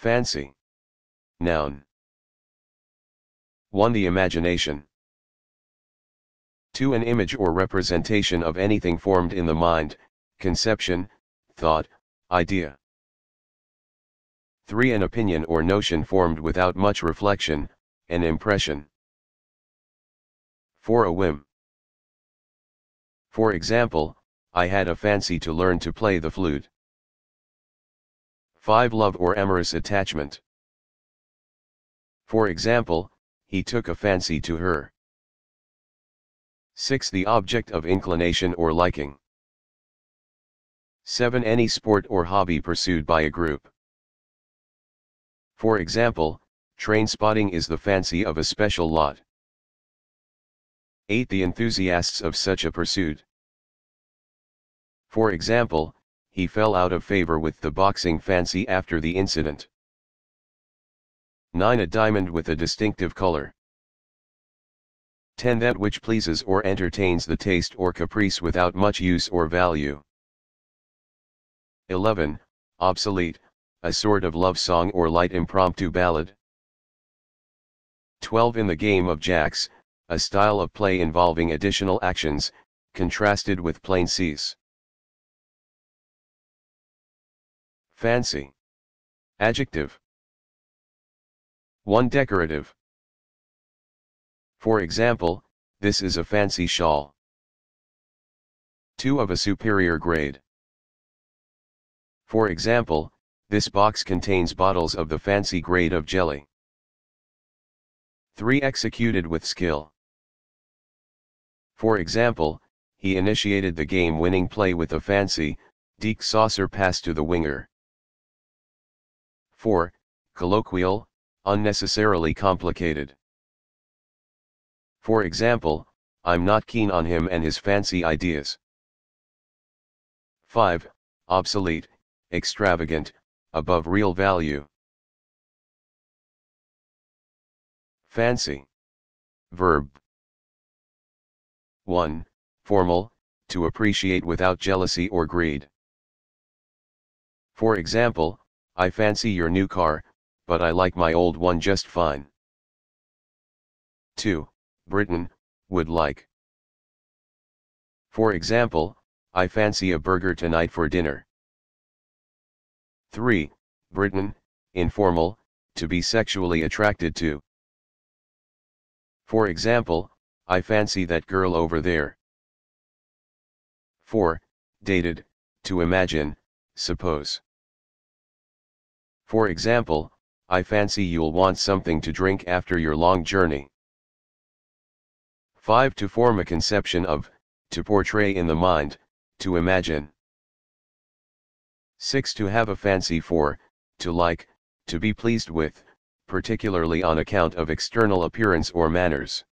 Fancy. Noun. 1. The imagination. 2. An image or representation of anything formed in the mind, conception, thought, idea. 3. An opinion or notion formed without much reflection, an impression. 4. A whim. For example, I had a fancy to learn to play the flute. 5. Love or amorous attachment. For example, he took a fancy to her. 6. The object of inclination or liking. 7. Any sport or hobby pursued by a group. For example, train spotting is the fancy of a special lot. 8. The enthusiasts of such a pursuit. For example, he fell out of favor with the boxing fancy after the incident. 9. A diamond with a distinctive color. 10. That which pleases or entertains the taste or caprice without much use or value. 11. Obsolete, a sort of love song or light impromptu ballad. 12. In the game of jacks, a style of play involving additional actions, contrasted with plainsies. Fancy. Adjective. 1. Decorative. For example, this is a fancy shawl. 2. Of a superior grade. For example, this box contains bottles of the fancy grade of jelly. 3. Executed with skill. For example, he initiated the game-winning play with a fancy, deep saucer pass to the winger. 4. Colloquial, unnecessarily complicated. For example, I'm not keen on him and his fancy ideas. 5. Obsolete, extravagant, above real value. Fancy. Verb. 1. Formal, to appreciate without jealousy or greed. For example, I fancy your new car, but I like my old one just fine. 2. Britain, would like. For example, I fancy a burger tonight for dinner. 3. Britain, informal, to be sexually attracted to. For example, I fancy that girl over there. 4. Dated, to imagine, suppose. For example, I fancy you'll want something to drink after your long journey. 5. To form a conception of, to portray in the mind, to imagine. 6. To have a fancy for, to like, to be pleased with, particularly on account of external appearance or manners.